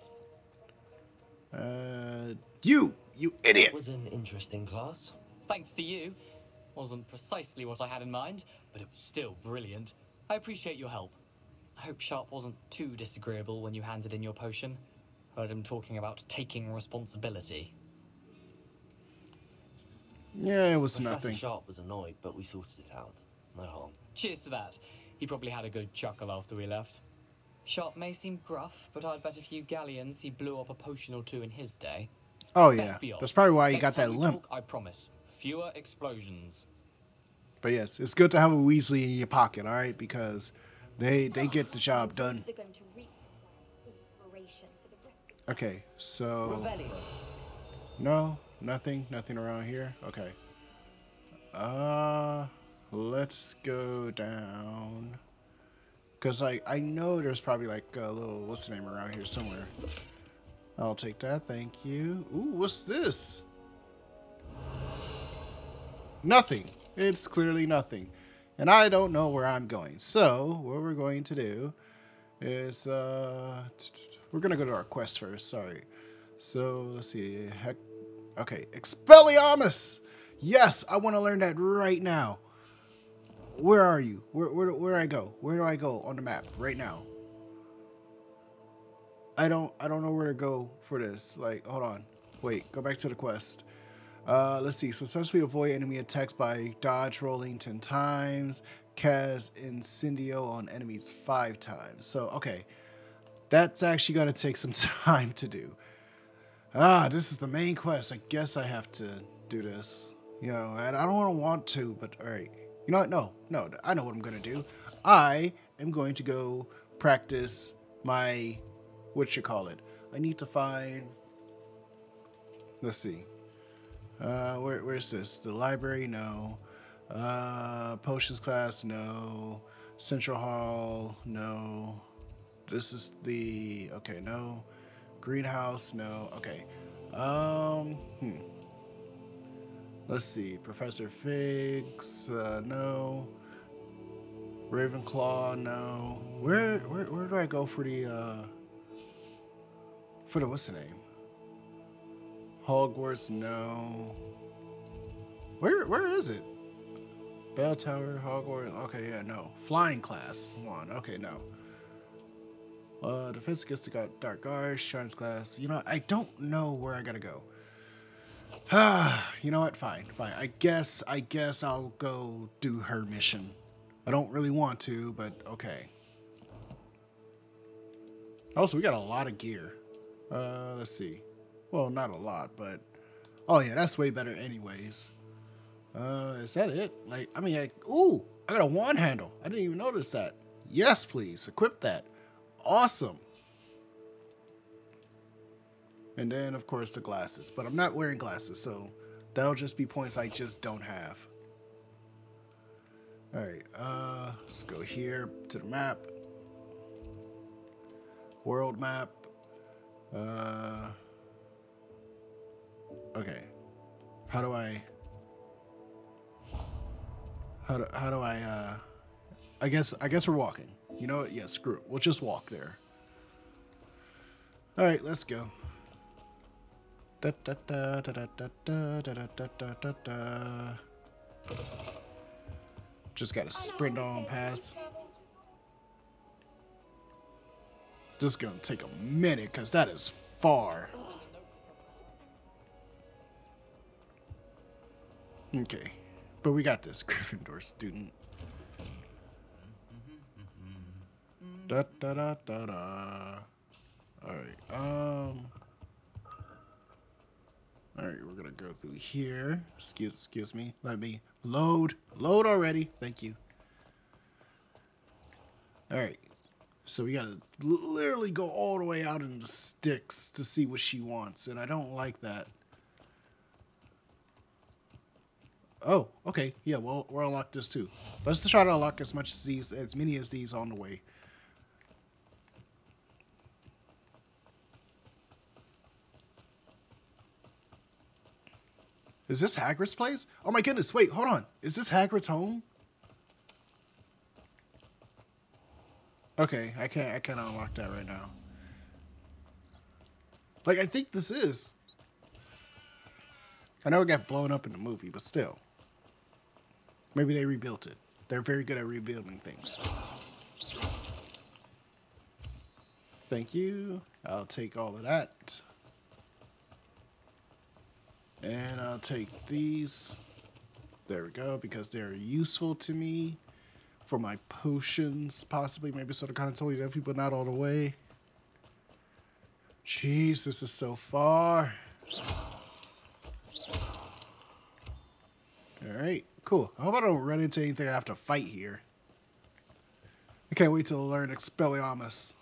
Uh, you, you idiot! It was an interesting class. Thanks to you. Wasn't precisely what I had in mind, but it was still brilliant. I appreciate your help. I hope Sharp wasn't too disagreeable when you handed in your potion. Heard him talking about taking responsibility. Yeah, it was Professor nothing. Sharp was annoyed, but we sorted it out. No harm. Cheers to that. He probably had a good chuckle after we left. Sharp may seem gruff, but I'd bet a few galleons he blew up a potion or two in his day. Oh, yeah. That's probably why he Next got that limp. talk, I promise. Fewer explosions. But yes, it's good to have a Weasley in your pocket, all right? Because they they get the job done. Are going to reap inspiration for the rest of Okay, so no, nothing, nothing around here. Okay. Uh, let's go down. Cause like I know there's probably like a little what's the name around here somewhere. I'll take that, thank you. Ooh, what's this? Nothing. It's clearly nothing. And I don't know where I'm going. So, what we're going to do is, uh, we're going to go to our quest first. Sorry. So, let's see. Heck, okay. Expelliarmus! Yes, I want to learn that right now. Where are you? Where, where, where do I go? Where do I go on the map right now? I don't I don't know where to go for this. Like, hold on. Wait, go back to the quest. Uh, let's see. Successfully avoid enemy attacks by dodge rolling 10 times. Cast Incendio on enemies 5 times. So, okay. That's actually going to take some (laughs) time to do. Ah, this is the main quest. I guess I have to do this. You know, I don't want to want to, but alright. You know what? No, no. I know what I'm going to do. I am going to go practice my, what you call it. I need to find, let's see. Uh, where, where's this? The library? No. Uh, potions class? No. Central Hall? No. This is the okay. No. Greenhouse? No. Okay. Um. Hmm. Let's see. Professor Figs? Uh, no. Ravenclaw? No. Where, where, where do I go for the uh? For the what's the name? Hogwarts, no. Where where is it? Bell Tower, Hogwarts. Okay, yeah, no. Flying class one. Okay, no. Uh, defense against the dark guards, charms class. You know, I don't know where I gotta go. Ah, (sighs) you know what? Fine, fine. I guess I guess I'll go do her mission. I don't really want to, but okay. Also, we got a lot of gear. Uh, let's see. Well, not a lot, but oh yeah, that's way better anyways. Uh, is that it? Like, I mean, like, ooh, I got a wand handle. I didn't even notice that. Yes, please, equip that. Awesome. And then, of course, the glasses. But I'm not wearing glasses, so that'll just be points I just don't have. All right, uh, let's go here to the map. World map. Uh, Okay. How do I... How do, how do I, uh... I guess, I guess we're walking. You know what? Yeah, screw it. We'll just walk there. Alright, let's go. Just gotta sprint on past. Just gonna take a minute, because that is far. Okay, but we got this (laughs) Gryffindor student. Da da da da da. All right. Um. All right, we're gonna go through here. Excuse, excuse me. Let me load. Load already. Thank you. All right. So we gotta literally go all the way out in the sticks to see what she wants, and I don't like that. Oh, okay. Yeah, well, we'll unlock this too. Let's try to unlock as much as these, as many as these on the way. Is this Hagrid's place? Oh my goodness, wait, hold on. Is this Hagrid's home? Okay, I can't I can't unlock that right now. Like I think this is. I know it got blown up in the movie, but still. Maybe they rebuilt it. They're very good at rebuilding things. Thank you. I'll take all of that. And I'll take these. There we go, because they're useful to me for my potions, possibly. Maybe sort of kind of totally definitely, but not all the way. Jeez, this is so far. Alright, cool. I hope I don't run into anything I have to fight here. I can't wait to learn Expelliarmus.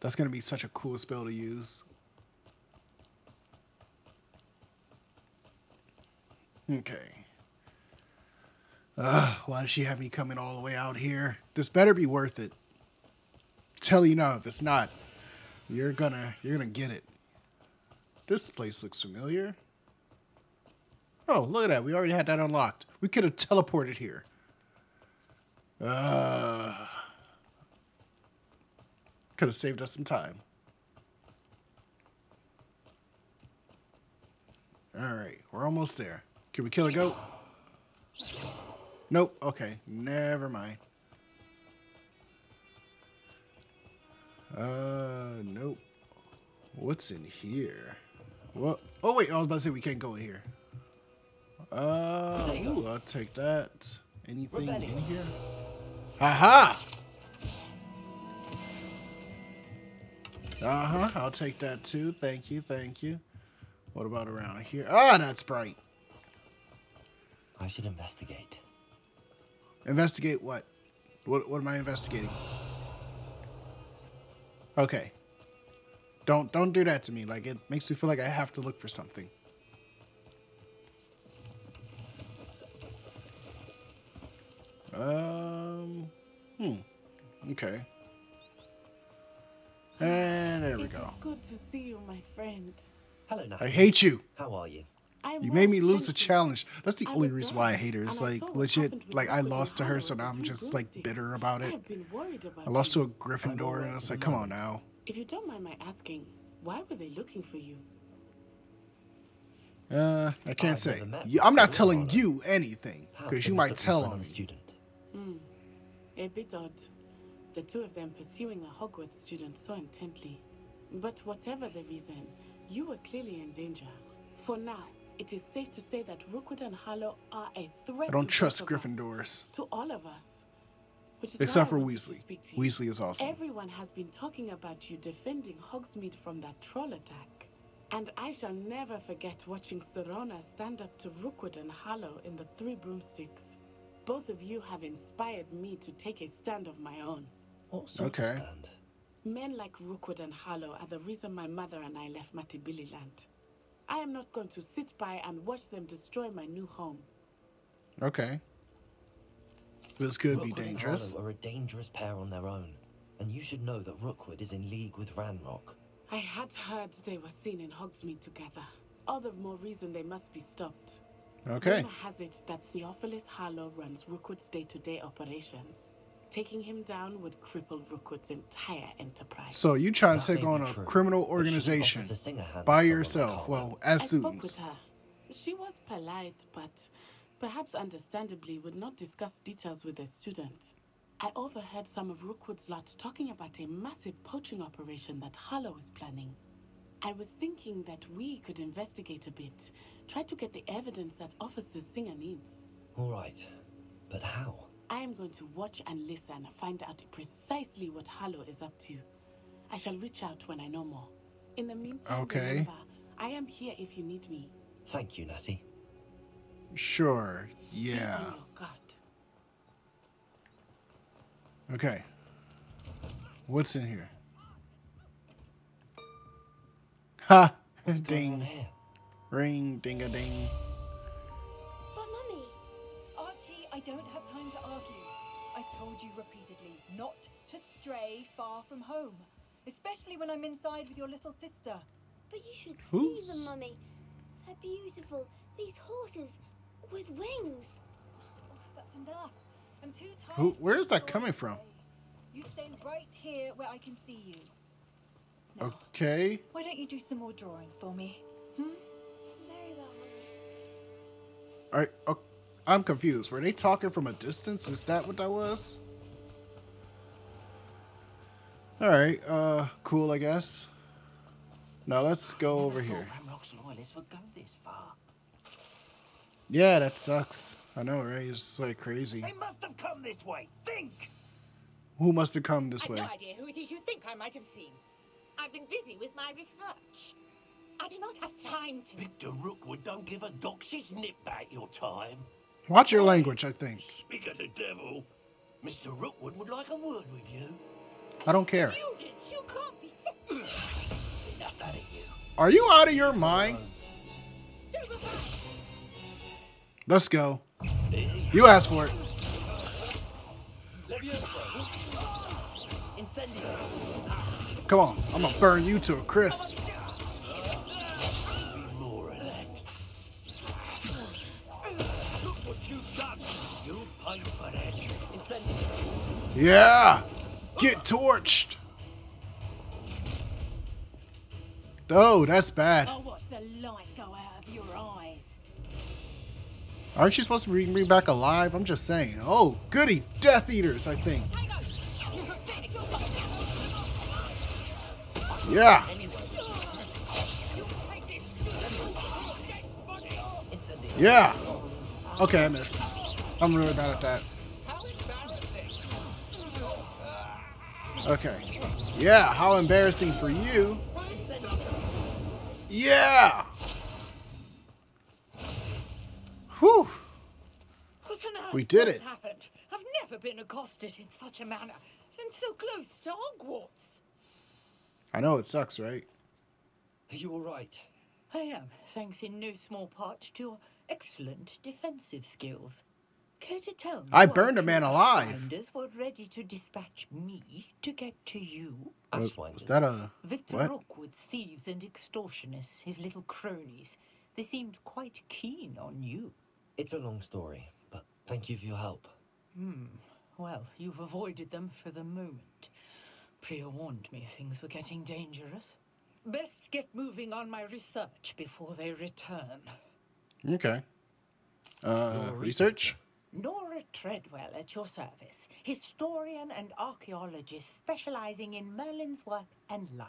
That's going to be such a cool spell to use. Okay. Ugh, why does she have me coming all the way out here? This better be worth it. Tell you now, if it's not, you're gonna you're gonna get it. This place looks familiar. Oh, look at that. We already had that unlocked. We could have teleported here. Uh, could have saved us some time. All right, we're almost there. Can we kill a goat? Nope. Okay, never mind. Uh, nope. What's in here? What? Oh wait, I was about to say we can't go in here. Uh, ooh, I'll take that. Anything in here? Aha! Uh huh. I'll take that too. Thank you. Thank you. What about around here? Ah, that's bright. I should investigate. Investigate what? What? What am I investigating? Okay. Don't don't do that to me. Like it makes me feel like I have to look for something. Um. Hmm. Okay. And there we It go. is good to see you, my friend. Hello, I hate you. How are you? I'm You made me lose thank the challenge. That's the I only reason why I hate her. It's like legit. Like I lost to her, so now I'm just like bitter about I it. have been worried about I lost to a Gryffindor, and it's like, come on now. If you don't mind my asking, why were they looking for you? Uh, I can't I've say. never met You- I'm not telling you anything because you might tell another on me. Hmm. A bit odd. The two of them pursuing a Hogwarts student so intently. But whatever the reason, you were clearly in danger. For now, it is safe to say that Rookwood and Harlow are a threat I don't to trust of us, Gryffindors. to all of us. Which is Except for to Weasley. to you. Weasley is awesome. Everyone has been talking about you defending Hogsmeade from that troll attack. And I shall never forget watching Sirona stand up to Rookwood and Harlow in the Three Broomsticks. Both of you have inspired me to take a stand of my own. What sort of stand? Men like Rookwood and Harlow are the reason my mother and I left Matabeleland. I am not going to sit by and watch them destroy my new home. Okay. This could be Rookwood and dangerous. Harlow are a dangerous pair on their own, and you should know that Rookwood is in league with Ranrock. I had heard they were seen in Hogsmeade together. All the more reason they must be stopped. Okay. Rumor has it that Theophilus Harlow runs Rookwood's day-to-day operations. Taking him down would cripple Rookwood's entire enterprise. So you try to take on a true, criminal organization offers a singer hand by to someone yourself? like Well, I as spoke with her. She was polite, but perhaps understandably would not discuss details with a student. I overheard some of Rookwood's lot talking about a massive poaching operation that Harlow is planning. I was thinking that we could investigate a bit, try to get the evidence that Officer Singer needs. All right, but how? I am going to watch and listen, find out precisely what Harlow is up to. I shall reach out when I know more. In the meantime, Okay. remember, I am here if you need me. Thank you, Natty. Sure. Yeah. On your. Okay. What's in here? Ha! ding. Ring, ding a ding. But Mummy, Archie, I don't have time to argue. I've told you repeatedly not to stray far from home, especially when I'm inside with your little sister. But you should Who's- see them, Mummy. They're beautiful. These horses with wings. Oh, That's enough. I'm too tired. Who? Where's that coming from? You stay right here where I can see you. Okay. Why don't you do some more drawings for me? Hmm? All right. Oh, I'm confused. Were they talking from a distance? Is that what that was? All right. Uh, cool. I guess. Now let's go over here. Would go this far. Yeah, that sucks. I know, right? It's like crazy. They must have come this way. Think! Who must have come this I've way? no idea who it is you think I might have seen. I've been busy with my research. I do not have time to. Victor Rookwood don't give a doxy's nip back your time. Watch your language. I think. Speak of the devil. Mr. Rookwood would like a word with you. I don't care. Students, you can't be. Enough out of you. Are you out of your mind? Let's go. You asked for it. Come on. I'm gonna burn you to a crisp. Yeah. Get torched. Oh, that's bad. I'll watch the light go out of your eyes. Aren't you supposed to bring me back alive? I'm just saying. Oh, goody. Death Eaters, I think. Yeah. Yeah. Okay, I missed. I'm really bad at that. Okay. Yeah, how embarrassing for you. Yeah. Whew. What on earth We did it. happened? I've never been accosted in such a manner, and so close to Hogwarts. I know it sucks, right? Are you all right? I am, thanks in no small part to your excellent defensive skills. Care to tell me I burned a man alive. Ashwinders were ready to dispatch me to get to you? Was, was that a Victor what? Rookwood's thieves and extortionists, his little cronies, they seemed quite keen on you. It's a long story, but thank you for your help. Hmm. Well, you've avoided them for the moment. Priya warned me things were getting dangerous. Best get moving on my research before they return. Okay. Uh, research? Nora Treadwell at your service, historian and archaeologist specializing in Merlin's work and life.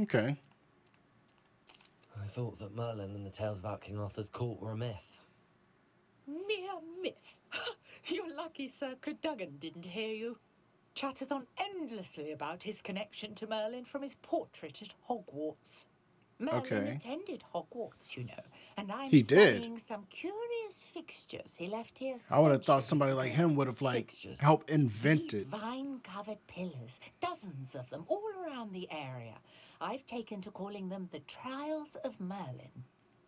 Okay. I thought that Merlin and the tales about King Arthur's court were a myth. Mere myth. (laughs) You're lucky Sir Cadogan didn't hear you. Chatters on endlessly about his connection to Merlin from his portrait at Hogwarts. Merlin Okay. attended Hogwarts, you know, and I'm He did. studying some curious fixtures he left here. I would have thought somebody like him would have like helped invent it. Vine-covered pillars, dozens of them, all around the area. I've taken to calling them the Trials of Merlin.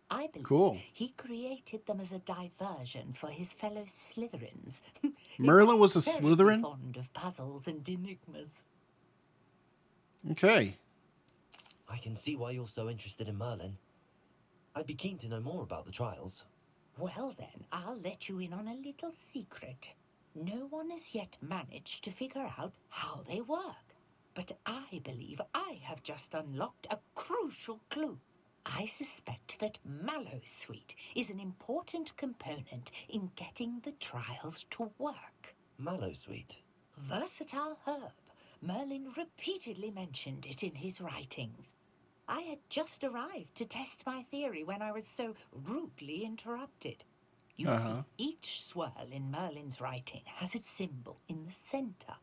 I believe Cool. he created them as a diversion for his fellow Slytherins. (laughs) Merlin was a Slytherin? fond of puzzles and enigmas. Okay. I can see why you're so interested in Merlin. I'd be keen to know more about the trials. Well then, I'll let you in on a little secret. No one has yet managed to figure out how they work. But I believe I have just unlocked a crucial clue. I suspect that mallow sweet is an important component in getting the trials to work. Mallow sweet. Versatile herb. Merlin repeatedly mentioned it in his writings. I had just arrived to test my theory when I was so rudely interrupted. You Uh-huh. see, each swirl in Merlin's writing has its symbol in the center.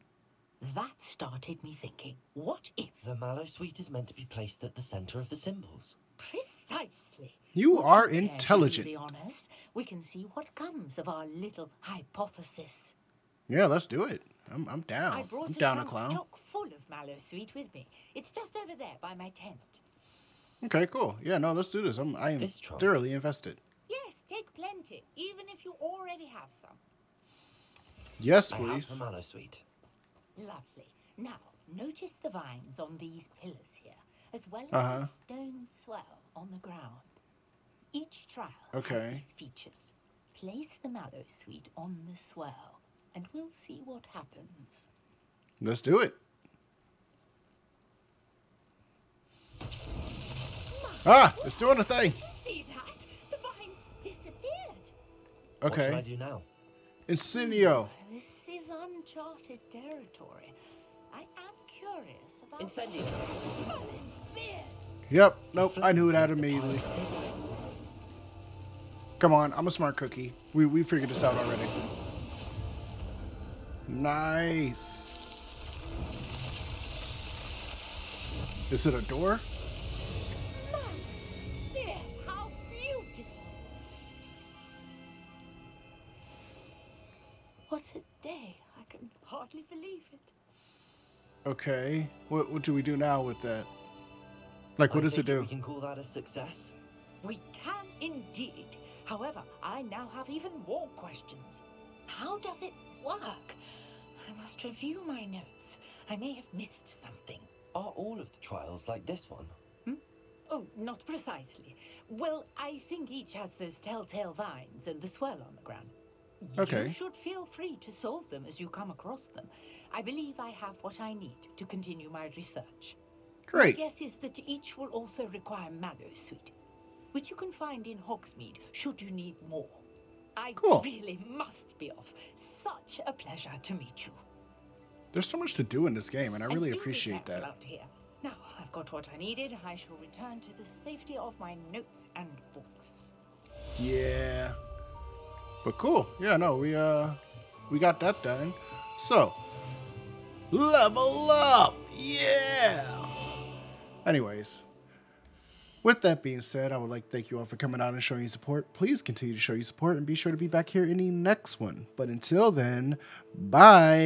That started me thinking, what if The mallow sweet is meant to be placed at the center of the symbols. precisely? You are Prepare to do intelligent. the honors. We can see what comes of our little hypothesis. Yeah, let's do it. I'm, I'm I down. brought I'm a down to trunk clown. full of mallow sweet with me. It's just over there by my tent. Okay, cool. Yeah, no, let's do this. I'm I am thoroughly invested. Yes, take plenty, even if you already have some. Yes, I have please. the mallow sweet. Lovely. Now, notice the vines on these pillars here, as well as Uh-huh. the stone swell on the ground. Each trial Okay. has these features. Place the mallow sweet on the swell, and we'll see what happens. Let's do it. Ah, it's doing a thing. See that? The vines disappeared. What should Okay. I do now? Incendio. This is uncharted territory. I am curious about Incendio. Yep. Nope. I knew that immediately. Come on. I'm a smart cookie. We we figured this out already. Nice. Is it a door? It. Okay. What what do we do now with that? Like, what I does it do? We can call that a success. We can indeed. However, I now have even more questions. How does it work? I must review my notes. I may have missed something. Are all of the trials like this one? Hmm? Oh, not precisely. Well, I think each has those telltale vines and the swirl on the ground. Okay. You should feel free to solve them as you come across them. I believe I have what I need to continue my research. Great. My guess is that each will also require mallow sweet, which you can find in Hogsmeade should you need more. I Cool. really must be off. Such a pleasure to meet you. There's so much to do in this game, and I And really appreciate that. Out here. Now I've got what I needed. I shall return to the safety of my notes and books. Yeah. But cool. Yeah, no, we uh we got that done. So level up! Yeah! Anyways. With that being said, I would like to thank you all for coming out and showing your support. Please continue to show your support and be sure to be back here in the next one. But until then, bye.